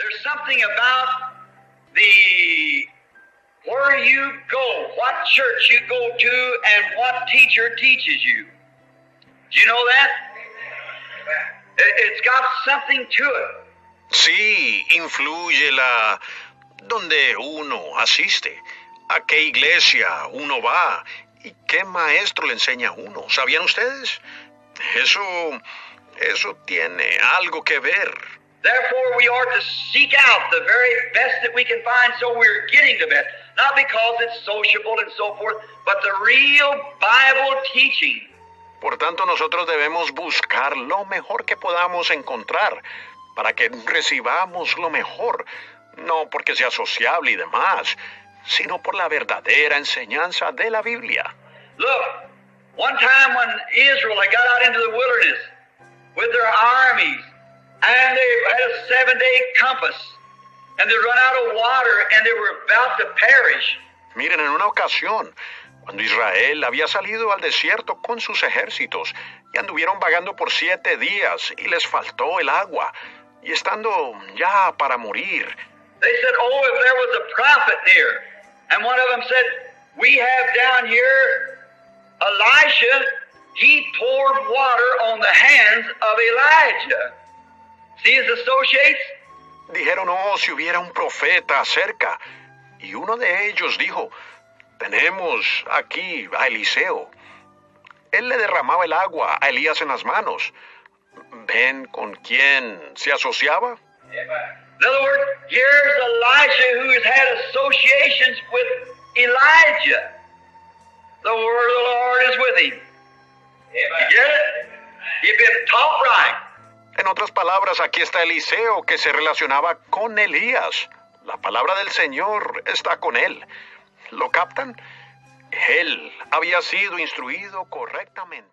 There's something about the where you go, what church you go to, and what teacher teaches you. Do you know that? It- It's got something to it. Sí, influye la... donde uno asiste, a qué iglesia uno va y qué maestro le enseña a uno. ¿Sabían ustedes? Eso... eso tiene algo que ver. Therefore, we are to seek out the very best that we can find so we're getting the best. Not because it's sociable and so forth, but the real Bible teaching. Por tanto, nosotros debemos buscar lo mejor que podamos encontrar para que recibamos lo mejor, no porque sea sociable y demás, sino por la verdadera enseñanza de la Biblia. Look, one time when Israel had got out into the wilderness and they had a seven day compass, and they run out of water, and they were about to perish. Miren, en una ocasión, cuando Israel había salido al desierto con sus ejércitos y anduvieron vagando por siete días y les faltó el agua, y estando ya para morir, They said, Oh, if there was a prophet near. And one of them said, We have down here Elisha. He poured water on the hands of Elijah. See his associates? Dijeron, oh, si hubiera un profeta cerca. Y uno de ellos dijo, tenemos aquí a Eliseo. Él le derramaba el agua a Elías en las manos. ¿Ven con quién se asociaba? In other words, here's Elisha who has had associations with Elijah. The word of the Lord is with him. You get it? You've been taught right. En otras palabras, aquí está Eliseo que se relacionaba con Elías. La palabra del Señor está con él. ¿Lo captan? Él había sido instruido correctamente.